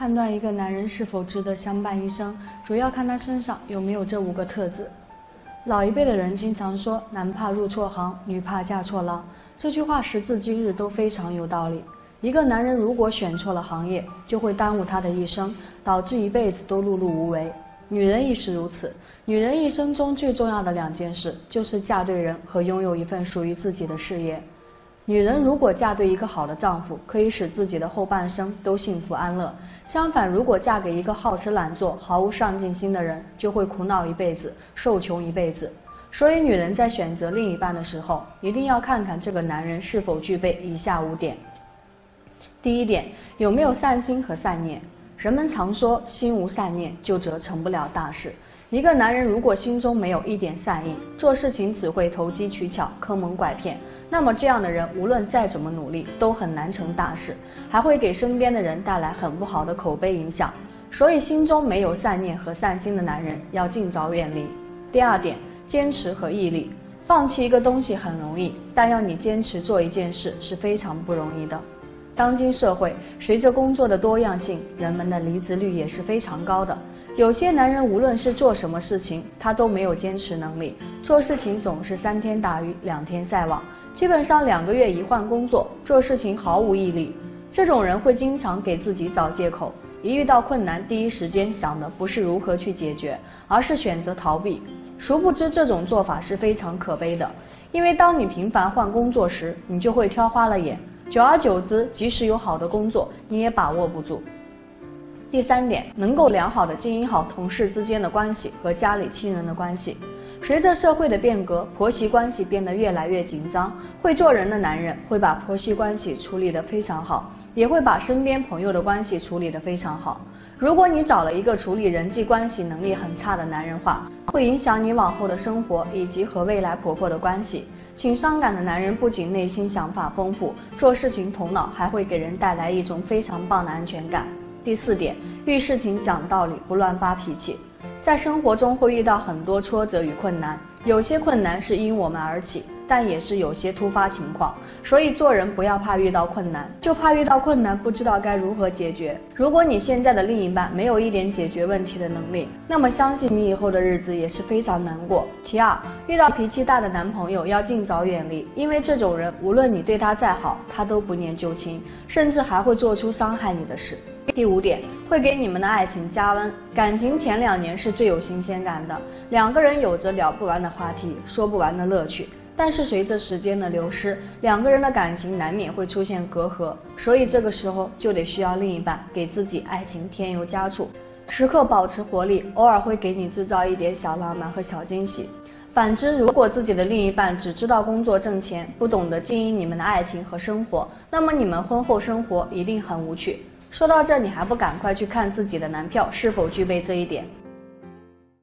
判断一个男人是否值得相伴一生，主要看他身上有没有这五个特质。老一辈的人经常说“男怕入错行，女怕嫁错郎”，这句话时至今日都非常有道理。一个男人如果选错了行业，就会耽误他的一生，导致一辈子都碌碌无为。女人亦是如此。女人一生中最重要的两件事，就是嫁对人和拥有一份属于自己的事业。女人如果嫁对一个好的丈夫，可以使自己的后半生都幸福安乐；相反，如果嫁给一个好吃懒做、毫无上进心的人，就会苦恼一辈子，受穷一辈子。所以，女人在选择另一半的时候，一定要看看这个男人是否具备以下五点：第一点，有没有善心和善念。人们常说，心无善念，就则成不了大事。一个男人如果心中没有一点善意，做事情只会投机取巧、坑蒙拐骗。那么这样的人无论再怎么努力，都很难成大事，还会给身边的人带来很不好的口碑影响。所以，心中没有善念和善心的男人要尽早远离。第二点，坚持和毅力。放弃一个东西很容易，但要你坚持做一件事是非常不容易的。当今社会，随着工作的多样性，人们的离职率也是非常高的。有些男人无论是做什么事情，他都没有坚持能力，做事情总是三天打鱼两天晒网。基本上两个月一换工作，做事情毫无毅力。这种人会经常给自己找借口，一遇到困难，第一时间想的不是如何去解决，而是选择逃避。殊不知这种做法是非常可悲的，因为当你频繁换工作时，你就会挑花了眼，久而久之，即使有好的工作，你也把握不住。第三点，能够良好的经营好同事之间的关系和家里亲人的关系。随着社会的变革，婆媳关系变得越来越紧张。会做人的男人会把婆媳关系处理得非常好，也会把身边朋友的关系处理得非常好。如果你找了一个处理人际关系能力很差的男人话，会影响你往后的生活以及和未来婆婆的关系。情商感的男人不仅内心想法丰富，做事情头脑还会给人带来一种非常棒的安全感。第四点，遇事情讲道理，不乱发脾气。在生活中会遇到很多挫折与困难，有些困难是因我们而起，但也是有些突发情况。所以做人不要怕遇到困难，就怕遇到困难不知道该如何解决。如果你现在的另一半没有一点解决问题的能力，那么相信你以后的日子也是非常难过。其二，遇到脾气大的男朋友要尽早远离，因为这种人无论你对他再好，他都不念旧情，甚至还会做出伤害你的事。第五点，会给你们的爱情加温。感情前两年是最有新鲜感的，两个人有着聊不完的话题，说不完的乐趣。但是随着时间的流失，两个人的感情难免会出现隔阂，所以这个时候就得需要另一半给自己爱情添油加醋，时刻保持活力，偶尔会给你制造一点小浪漫和小惊喜。反之，如果自己的另一半只知道工作挣钱，不懂得经营你们的爱情和生活，那么你们婚后生活一定很无趣。说到这，你还不赶快去看自己的男票是否具备这一点？